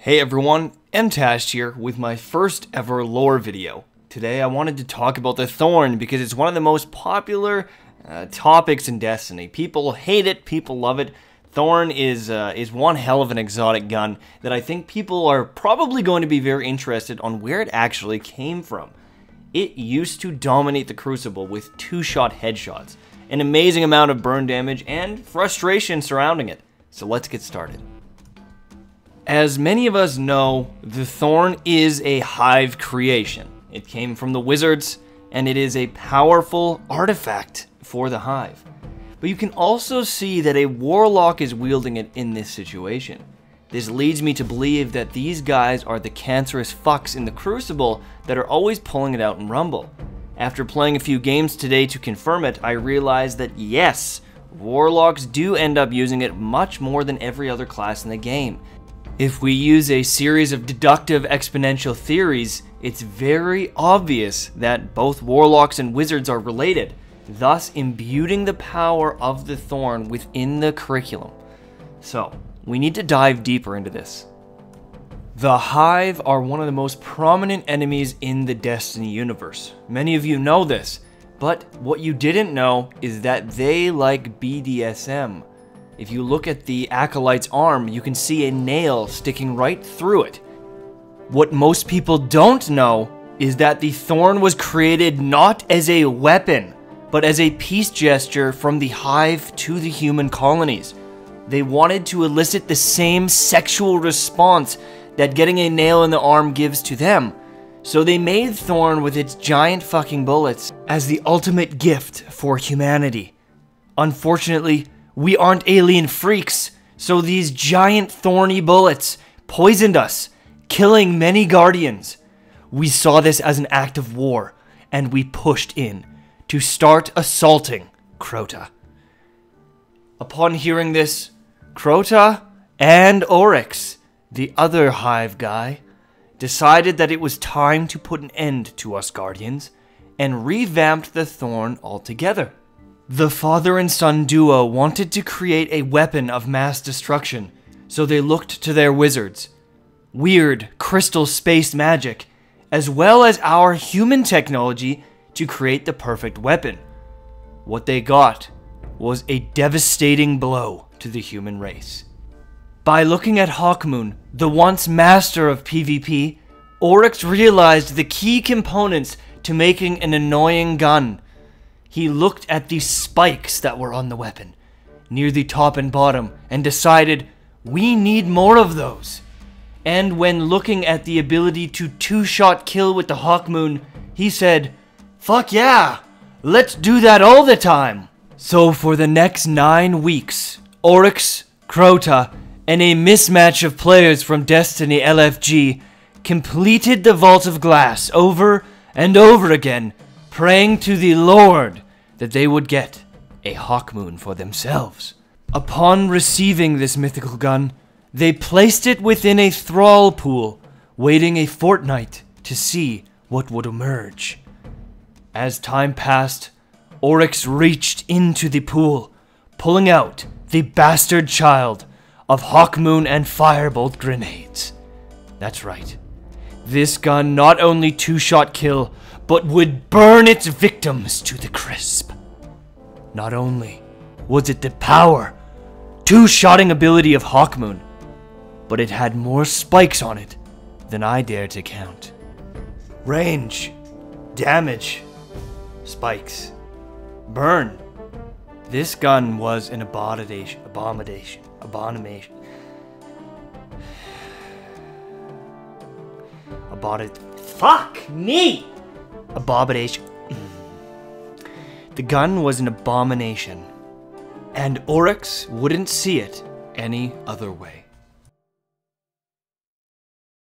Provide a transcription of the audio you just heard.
Hey everyone, MTash here with my first ever lore video. Today I wanted to talk about the Thorn because it's one of the most popular uh, topics in Destiny. People hate it, people love it. Thorn is uh, is one hell of an exotic gun that I think people are probably going to be very interested on where it actually came from. It used to dominate the Crucible with two-shot headshots, an amazing amount of burn damage, and frustration surrounding it. So let's get started. As many of us know, the Thorn is a Hive creation. It came from the Wizards, and it is a powerful artifact for the Hive. But you can also see that a Warlock is wielding it in this situation. This leads me to believe that these guys are the cancerous fucks in the Crucible that are always pulling it out in Rumble. After playing a few games today to confirm it, I realized that yes, Warlocks do end up using it much more than every other class in the game. If we use a series of deductive exponential theories, it's very obvious that both Warlocks and Wizards are related, thus imbuing the power of the Thorn within the curriculum. So, we need to dive deeper into this. The Hive are one of the most prominent enemies in the Destiny universe. Many of you know this, but what you didn't know is that they like BDSM. If you look at the Acolyte's arm, you can see a nail sticking right through it. What most people don't know is that the Thorn was created not as a weapon, but as a peace gesture from the Hive to the human colonies. They wanted to elicit the same sexual response that getting a nail in the arm gives to them. So they made Thorn with its giant fucking bullets as the ultimate gift for humanity. Unfortunately, we aren't alien freaks, so these giant thorny bullets poisoned us, killing many guardians. We saw this as an act of war, and we pushed in to start assaulting Crota. Upon hearing this, Crota and Oryx, the other Hive guy, decided that it was time to put an end to us Guardians and revamped the Thorn altogether. The father and son duo wanted to create a weapon of mass destruction, so they looked to their wizards. Weird, crystal space magic, as well as our human technology to create the perfect weapon. What they got was a devastating blow to the human race. By looking at Hawkmoon, the once master of PvP, Oryx realized the key components to making an annoying gun. He looked at the spikes that were on the weapon, near the top and bottom, and decided, we need more of those. And when looking at the ability to two-shot kill with the Hawkmoon, he said, fuck yeah, let's do that all the time. So for the next nine weeks, Oryx, Crota, and a mismatch of players from Destiny LFG completed the Vault of Glass over and over again, praying to the Lord that they would get a Hawkmoon for themselves. Upon receiving this mythical gun, they placed it within a thrall pool, waiting a fortnight to see what would emerge. As time passed, Oryx reached into the pool, pulling out the bastard child of Hawkmoon and Firebolt grenades. That's right. This gun not only two-shot kill, but would burn its victims to the crisp. Not only was it the power, two-shotting ability of Hawkmoon, but it had more spikes on it than I dare to count. Range, damage, spikes, burn. This gun was an abomination, abomination, abomination. Abomination. Fuck me! Abomination. The gun was an abomination, and Oryx wouldn't see it any other way.